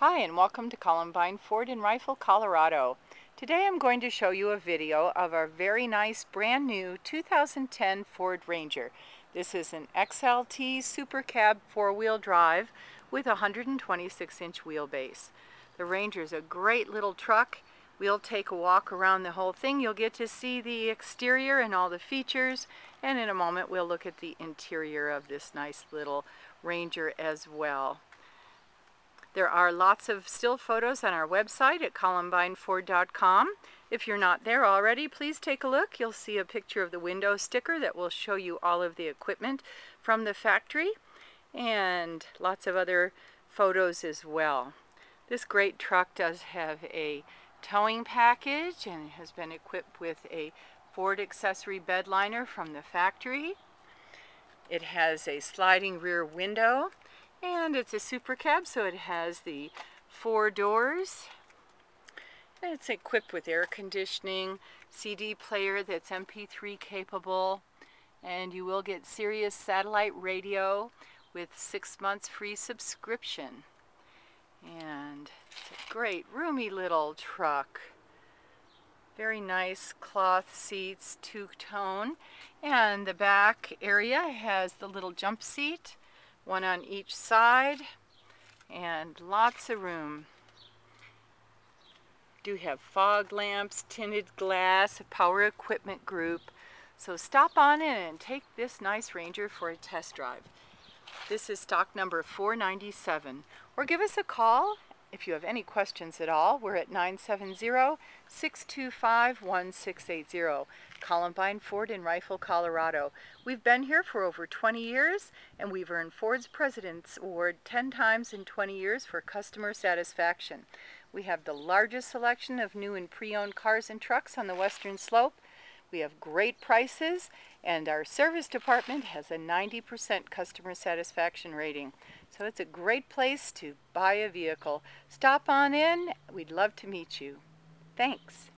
Hi and welcome to Columbine Ford in Rifle, Colorado. Today I'm going to show you a video of our very nice brand new 2010 Ford Ranger. This is an XLT Super Cab four-wheel drive with a 126 inch wheelbase. The Ranger is a great little truck. We'll take a walk around the whole thing. You'll get to see the exterior and all the features and in a moment we'll look at the interior of this nice little Ranger as well. There are lots of still photos on our website at columbineford.com. If you're not there already, please take a look. You'll see a picture of the window sticker that will show you all of the equipment from the factory and lots of other photos as well. This great truck does have a towing package and has been equipped with a Ford accessory bed liner from the factory. It has a sliding rear window and it's a super cab, so it has the four doors. And it's equipped with air conditioning, CD player that's MP3 capable, and you will get Sirius satellite radio with six months free subscription. And it's a great roomy little truck. Very nice cloth seats, two-tone. And the back area has the little jump seat one on each side, and lots of room. Do have fog lamps, tinted glass, a power equipment group. So stop on in and take this nice Ranger for a test drive. This is stock number 497. Or give us a call if you have any questions at all, we're at 970-625-1680, Columbine Ford in Rifle, Colorado. We've been here for over 20 years, and we've earned Ford's President's Award 10 times in 20 years for customer satisfaction. We have the largest selection of new and pre-owned cars and trucks on the western slope, we have great prices, and our service department has a 90% customer satisfaction rating. So it's a great place to buy a vehicle. Stop on in. We'd love to meet you. Thanks.